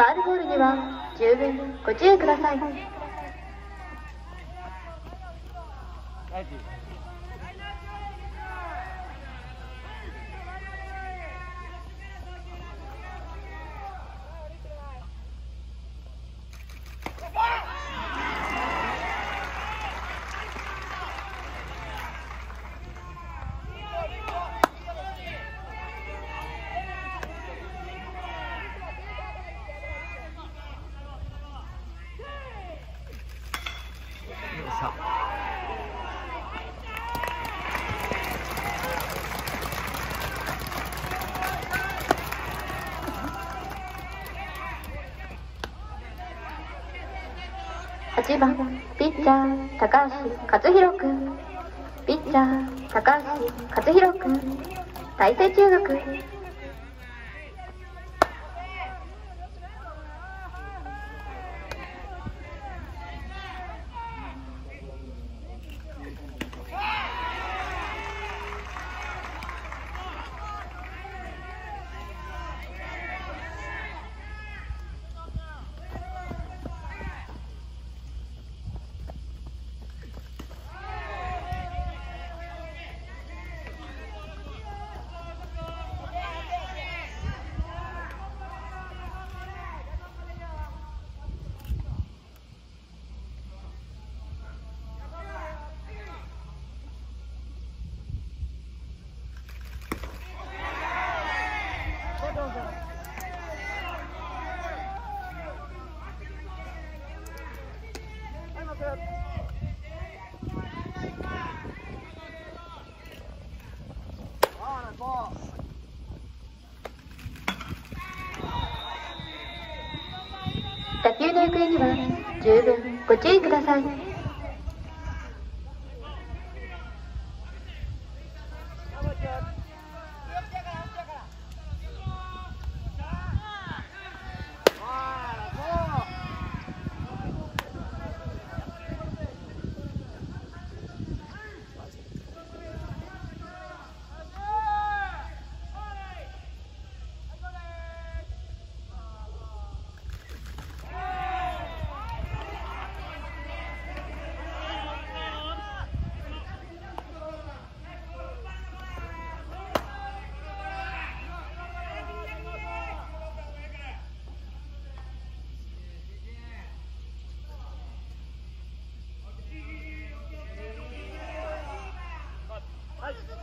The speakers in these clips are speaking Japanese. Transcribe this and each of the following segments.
ファールボールには十分ご注意ください。8番ピッチャー高橋克弘君。ピッチャー高橋克弘君。大成中学。打球の行方には十分ご注意ください。Let's go.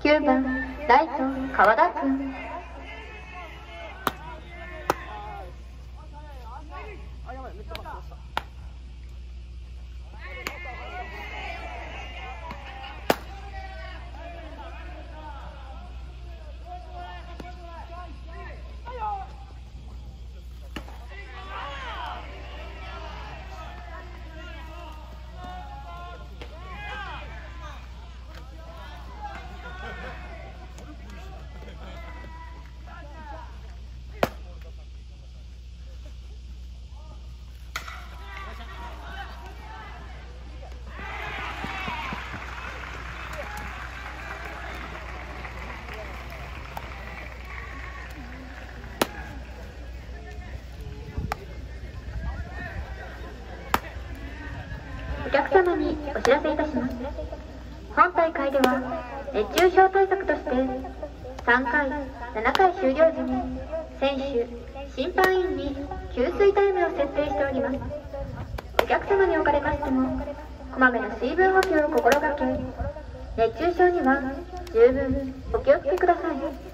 9番ライト川田君お客様にお知らせいたします。本大会では熱中症対策として3回7回終了時に選手審判員に給水タイムを設定しております。お客様におかれましてもこまめな水分補給を心がけ熱中症には十分お気をつけください。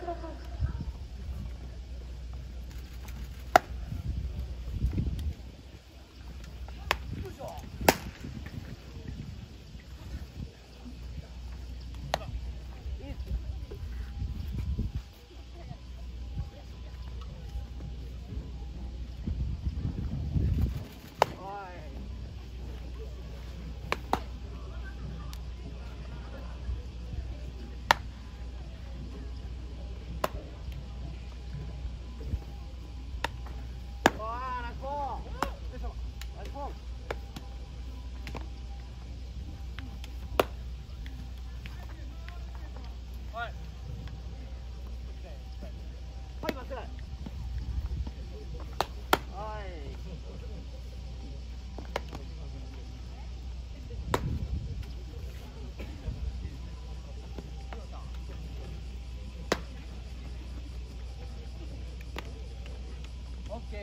OK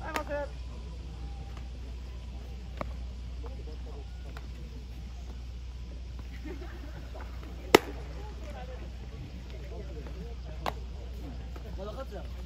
はいまだつや